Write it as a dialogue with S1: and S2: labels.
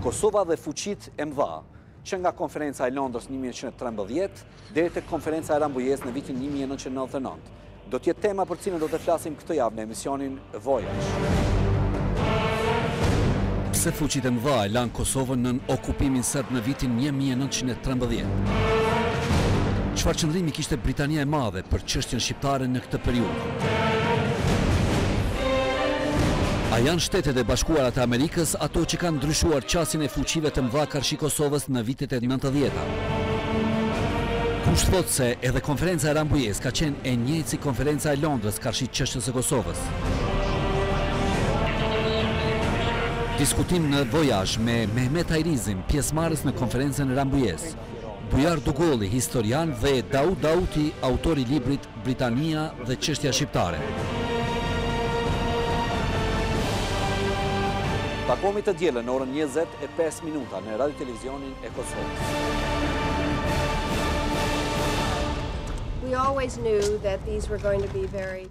S1: Kosova dhe fuqitë e mëdha, që nga konferenca e Londrës 1913, deri te konferenca e Rambujesë në vitin 1999, do të jetë tema për të cilën do të flasim këtë javë në emisionin Vojazh. Pse fuqitë e mëdha e lanë Kosovën nën okupimin serb në vitin 1913? Çfarë qëndrimi kishte Britania e Madhe për çështjen shqiptare në këtë periudhë? A janë Shtetet e Bashkuara të Amerikës ato që kanë ndryshuar qasjen e fuqive të mëdha karshi Kosovës në vitet e nëntëdhjeta? Kush thotë se edhe Konferenca e Rambujesë ka qenë e njëjtë si Konferenca e Londrës karshi çështjes së Kosovës? Diskutim në Vojazh me Mehmet Hajrizin, pjesëmarrës në Konferencën e Rambujesë. Bujar Dugolli, historian dhe Daut Dauti, autor i librit Britania dhe çështja shqiptare. Takohemi të dielën në orën njëzet e pesë minuta në Radio Televizionin e Kosovës. We always knew that these were going to be very